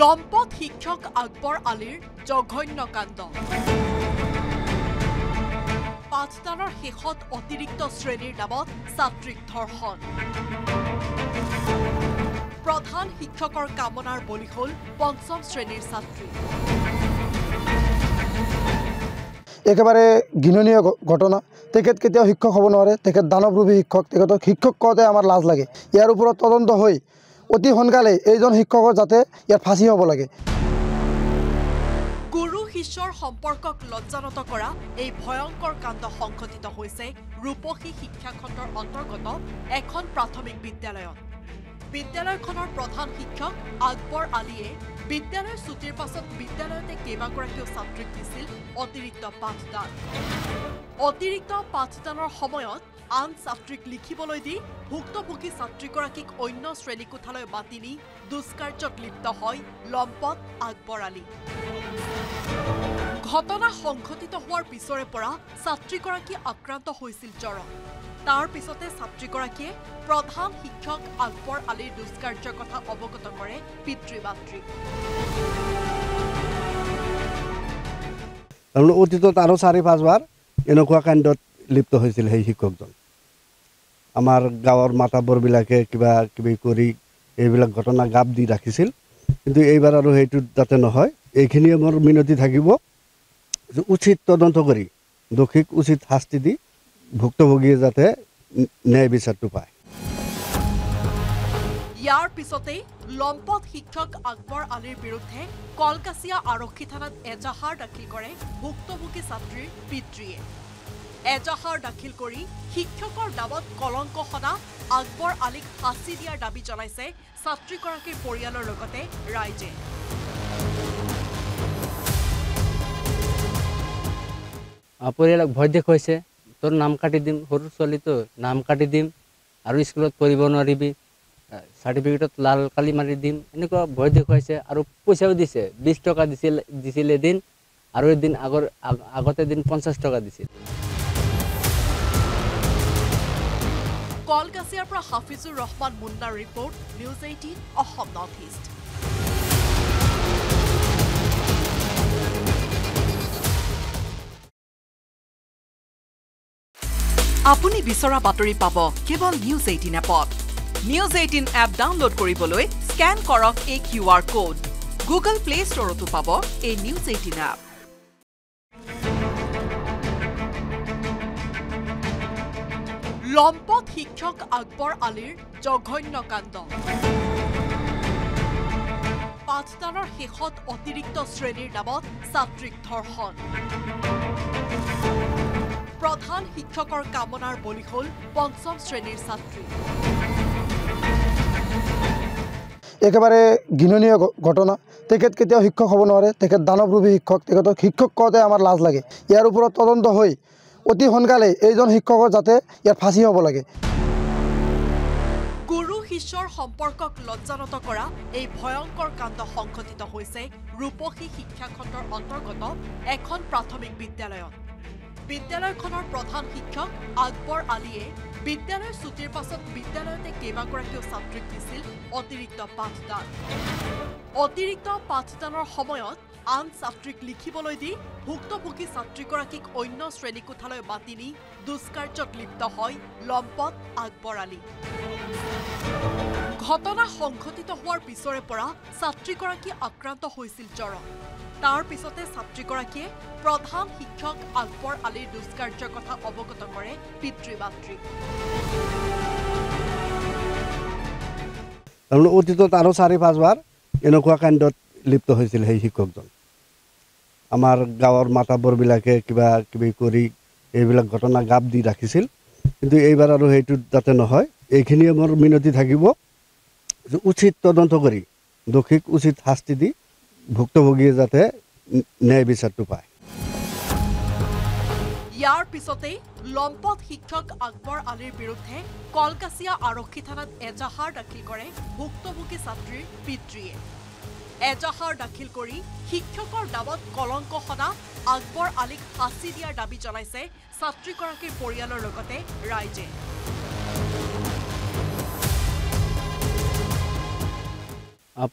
লম্পট শিক্ষক আকবৰ আলীৰ জঘন্য কাণ্ড। পাঠদানৰ শেষত অতিৰিক্ত শ্ৰেণীৰ নামত ছাত্ৰীক ধৰ্ষণ। প্ৰধান শিক্ষকৰ কামনাৰ বলি হ'ল পঞ্চম শ্ৰেণীৰ ছাত্ৰী। একেবাৰে ঘৃণনীয় ঘটনা। তেখেত কেতিয়াও শিক্ষক হ'ব নোৱাৰে। তেখেত দানৱৰূপী শিক্ষক। তেখেতক শিক্ষক কওঁতে আমাৰ লাজ লাগে। ইয়াৰ ওপৰত তদন্ত হৈ অতি সোনকালে এইজন শিক্ষকৰ যাতে ইয়াত ফাঁচি হ'ব লাগে। গুৰু শিষ্যৰ সম্পৰ্কক লজ্জানত কৰা এই ভয়ংকৰ কাণ্ড সংঘটিত হৈছে ৰূপসী শিক্ষাখণ্ডৰ অন্তৰ্গত এখন প্ৰাথমিক বিদ্যালয়ত। বিদ্যালয়খনৰ প্ৰধান শিক্ষক আকবৰ আলীয়ে বিদ্যালয়ৰ ছুটিৰ পাছত বিদ্যালয়তে কেইবাগৰাকীও ছাত্ৰীক দিছিল অতিৰিক্ত পাঠদান। অতিৰিক্ত পাঠদানৰ সময়ত আন ছাত্ৰীক লিখিবলৈ দি ভুক্তভোগী ছাত্ৰীগৰাকীক অন্য শ্ৰেণীকোঠালৈ মাতি নি দুষ্কাৰ্যত লিপ্ত হয় লম্পট আকবৰ আলী ঘটনা সংঘটিত হোৱাৰ পিছৰে পৰা ছাত্ৰীগৰাকী আক্ৰান্ত হৈছিল জ্বৰত। তাৰ পিছতে ছাত্ৰীগৰাকীয়ে প্ৰধান শিক্ষক আকবৰ আলীৰ দুষ্কাৰ্যৰ কথা অৱগত কৰে পিতৃ মাতৃক অতীতত আৰু চাৰি পাঁচবাৰ এনেকুৱা কাণ্ডত লিপ্ত হৈছিল সেই শিক্ষকজন। আমাৰ গাঁৱৰ মাতাবৰবিলাকে কিবা কিবি কৰি এইবিলাক ঘটনা গাপ দি ৰাখিছিল। কিন্তু এইবাৰ আৰু সেইটো যাতে নহয় এইখিনিয়ে মোৰ মিনতি থাকিব যে উচিত তদন্ত কৰি দোষীক উচিত শাস্তি দি ভুক্তভোগীয়ে যাতে ন্যায় বিচাৰটো পায়। ইয়াৰ পিছতেই লম্পট শিক্ষক আকবৰ আলীৰ বিৰুদ্ধে কলকাছিয়া আৰক্ষী থানাত এজাহাৰ দাখিল কৰে ভুক্তভোগী ছাত্ৰীৰ পিতৃয়ে। এজাহাৰ দাখিল কৰি শিক্ষকৰ নামত কলংক সনা আকবৰ আলীক ফাঁচি দিয়াৰ দাবী জনাইছে ছাত্ৰীগৰাকীৰ পৰিয়ালৰ লগতে ৰাইজে। পৰিয়ালক ভয় দেখুৱাইছে তোৰ নাম কাটি দিম সৰু ছোৱালীটো নাম কাটি দিম আৰু স্কুলত পঢ়িব নোৱাৰিবি চাৰ্টিফিকেটত লাল কালি মাৰি দিম এনেকুৱা ভয় দেখুৱাইছে আৰু পইচাও দিছে বিছ টকা দিছিল দিছিল এদিন আৰু এদিন আগৰ আগ- আগতে এদিন পঞ্চাছ টকা দিছিল। কলকাছিয়াৰ পৰা Hafizur Rahman Munnar report News eighteen Assam North East. আপুনি বিচৰা বাতৰি পাব কেৱল নিউজ এইটিন এপত। নিউজ এইটিন এপ ডাউনলোড কৰিবলৈ স্কেন কৰক এই Q R code. Google Play ষ্টৰতো পাব এই নিউজ এইটিন এপ। লম্পট শিক্ষক আকবৰ আলীৰ জঘন্য কাণ্ড। পাঠদানৰ শেষত অতিৰিক্ত শ্ৰেণীৰ নামত ছাত্ৰীক ধৰ্ষণ। প্ৰধান শিক্ষকৰ কামনাৰ বলি হ'ল পঞ্চম শ্ৰেণীৰ ছাত্ৰী। একেবাৰে ঘৃণনীয় ঘটনা। তেখেত কেতিয়াও শিক্ষক হ'ব নোৱাৰে। তেখেত দানৱৰূপী শিক্ষক। তেখেতক শিক্ষক কওঁতে আমাৰ লাজ লাগে। ইয়াৰ ওপৰত তদন্ত হৈ অতি সোনকালে এইজন শিক্ষকৰ যাতে ইয়াত ফাঁচি হ'ব লাগে। গুৰু শিষ্যৰ সম্পৰ্কক লজ্জানত কৰা এই ভয়ংকৰ কাণ্ড সংঘটিত হৈছে ৰূপসী শিক্ষাখণ্ডৰ অন্তৰ্গত এখন প্ৰাথমিক বিদ্যালয়ত। বিদ্যালয়খনৰ প্ৰধান শিক্ষক আকবৰ আলীয়ে বিদ্যালয়ৰ ছুটিৰ পাছত বিদ্যালয়তে কেইবাগৰাকীও ছাত্ৰীক দিছিল অতিৰিক্ত পাঠদান। অতিৰিক্ত পাঠদানৰ সময়ত আন ছাত্ৰীক লিখিবলৈ দি ভুক্তভোগী ছাত্ৰীগৰাকীক অন্য শ্ৰেণীকোঠালৈ মাতি নি দুষ্কাৰ্যত লিপ্ত হয় লম্পট আকবৰ আলী ঘটনা সংঘটিত হোৱাৰ পিছৰে পৰা ছাত্ৰীগৰাকী আক্ৰান্ত হৈছিল জ্বৰত। তাৰ পিছতে ছাত্ৰীগৰাকীয়ে প্ৰধান শিক্ষক আকবৰ আলীৰ দুষ্কাৰ্যৰ কথা অৱগত কৰে পিতৃ মাতৃক অতীতত আৰু চাৰি পাঁচবাৰ এনেকুৱা কাণ্ডত লিপ্ত হৈছিল সেই শিক্ষকজন। আমাৰ গাঁৱৰ মাতাবৰবিলাকে কিবা কিবি কৰি এইবিলাক ঘটনা গাপ দি ৰাখিছিল। কিন্তু এইবাৰ আৰু সেইটো যাতে নহয় এইখিনিয়ে মোৰ মিনতি থাকিব যে উচিত তদন্ত কৰি দোষীক উচিত শাস্তি দি ভুক্তভোগীয়ে যাতে ন্যায় বিচাৰটো পায়। ইয়াৰ পিছতেই লম্পট শিক্ষক আকবৰ আলীৰ বিৰুদ্ধে কলকাছিয়া আৰক্ষী থানাত এজাহাৰ দাখিল কৰে ভুক্তভোগী ছাত্ৰীৰ পিতৃয়ে। এজাহাৰ দাখিল কৰি শিক্ষকৰ নামত কলংক সনা আকবৰ আলীক ফাঁচি দিয়াৰ দাবী জনাইছে ছাত্ৰীগৰাকীৰ পৰিয়ালৰ লগতে ৰাইজে।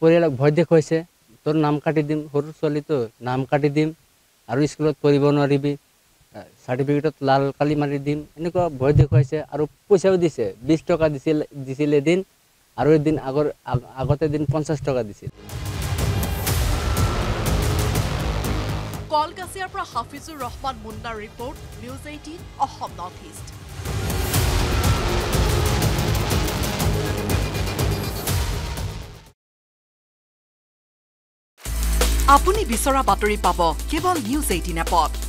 পৰিয়ালক ভয় দেখুৱাইছে তোৰ নাম কাটি দিম সৰু ছোৱালীটো নাম কাটি দিম আৰু স্কুলত পঢ়িব নোৱাৰিবি। চাৰ্টিফিকেটত লাল কালি মাৰি দিম এনেকুৱা ভয় দেখুৱাইছে আৰু পইচাও দিছে বিছ টকা দিছিল দিছিল এদিন আৰু এদিন আগৰ আগ- আগতে এদিন পঞ্চাছ টকা দিছিল। কলগাছিয়াৰ পৰা Hafizur Rahman Munnar report News eighteen North East. আপুনি বিচৰা বাতৰি পাব কেৱল নিউজ এইটিন এপত।